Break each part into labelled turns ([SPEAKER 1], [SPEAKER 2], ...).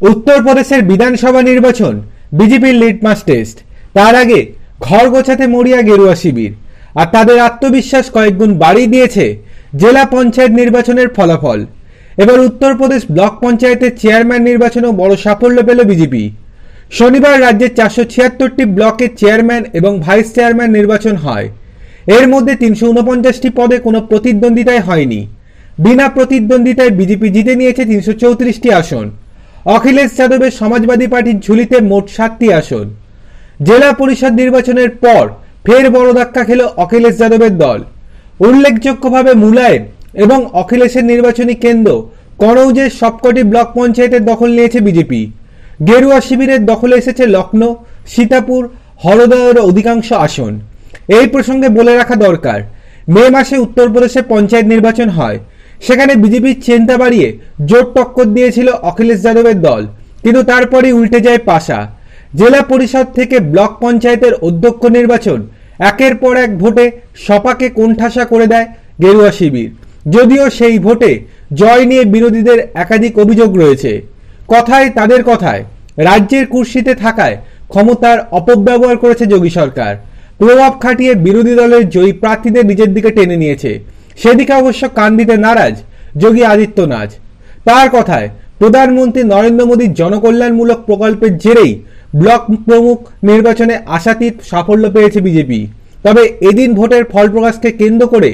[SPEAKER 1] উত্তরপ্রদেশের বিধানসভা নির্বাচন, বিজেপির লিটমাস টেস্ট। তার আগে ঘর গোছাতে মরিয়া গেরুয়া শিবির। আর তাদের আত্মবিশ্বাস কয়েকগুণ বাড়িয়ে দিয়েছে জেলা পঞ্চায়েত নির্বাচনের ফলাফল। এবার উত্তরপ্রদেশ ব্লক পঞ্চায়েতের চেয়ারম্যান নির্বাচনেও বড় সাফল্য পেল বিজেপি। শনিবার রাজ্যের চারশো ছিয়াত্তরটি ব্লকের চেয়ারম্যান এবং ভাইস চেয়ারম্যান নির্বাচন হয়। এর মধ্যে তিনশো উনপঞ্চাশটি পদে কোনো প্রতিদ্বন্দ্বিতায় হয়নি। বিনা প্রতিদ্বন্দ্বিতায় বিজেপি জিতে নিয়েছে তিনশো চৌত্রিশটি আসন। অখিলেশ যাদবের সমাজবাদী পার্টির ঝুলিতে মোট সাতটি আসন। জেলা পরিষদ নির্বাচনের পর ফের বড় ধাক্কা খেল অখিলেশ যাদবের দল। উল্লেখযোগ্যভাবে মুলায়েম এবং অখিলেশের নির্বাচনী কেন্দ্র কনৌজের সবকটি ব্লক পঞ্চায়েতের দখল নিয়েছে বিজেপি। গেরুয়া শিবিরের দখলে এসেছে লখনৌ সীতাপুর, হরদয়ের অধিকাংশ আসন। এই প্রসঙ্গে বলে রাখা দরকার, মে মাসে উত্তরপ্রদেশে পঞ্চায়েত নির্বাচন হয়। সেখানে বিজেপির চিন্তা বাড়িয়ে জোট টক্কর দিয়েছিল অখিলেশ যাদবের দল। কিন্তু তারপরেই উল্টে যায় পাশা। জেলা পরিষদ থেকে ব্লক পঞ্চায়েতের অধ্যক্ষ নির্বাচন একের পর এক ভোটে সপাকে কোণঠাসা করে দেয় গেরুয়া শিবির। যদিও সেই ভোটে জয় নিয়ে বিরোধীদের একাধিক অভিযোগ রয়েছে। কথায় তাদের কথায়, রাজ্যের কুর্সিতে থাকায় ক্ষমতার অপব্যবহার করেছে যোগী সরকার। প্রভাব খাটিয়ে বিরোধী দলের জয়ী প্রার্থীদের নিজের দিকে টেনে নিয়েছে। সেদিকে অবশ্য কান দিতে নারাজ যোগী আদিত্যনাথ। তার কথায়, প্রধানমন্ত্রী নরেন্দ্র মোদীর জনকল্যাণমূলক প্রকল্পের জেরেই ব্লক প্রমুখ নির্বাচনে আশাতীত সাফল্য পেয়েছে বিজেপি। তবে এদিন ভোটের ফল প্রকাশকে কেন্দ্র করে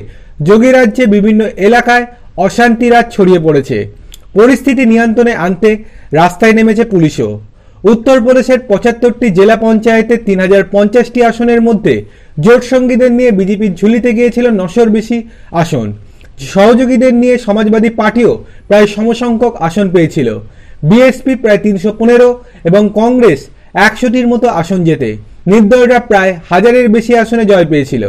[SPEAKER 1] যোগী রাজ্যে বিভিন্ন এলাকায় অশান্তি রাত ছড়িয়ে পড়েছে। পরিস্থিতি নিয়ন্ত্রণে আনতে রাস্তায় নেমেছে পুলিশও। উত্তরপ্রদেশের পঁচাত্তরটি জেলা পঞ্চায়েতের তিন হাজার পঞ্চাশটি আসনের মধ্যে জোট সঙ্গীদের নিয়ে বিজেপির ঝুলিতে গিয়েছিল নশোর বেশি আসন। সহযোগীদের নিয়ে সমাজবাদী পার্টিও প্রায় সমসংখ্যক আসন পেয়েছিল। বিএসপি প্রায় তিনশো পনেরো এবং কংগ্রেস একশোটির মতো আসন জেতে। নির্দয়রা প্রায় হাজারের বেশি আসনে জয় পেয়েছিল।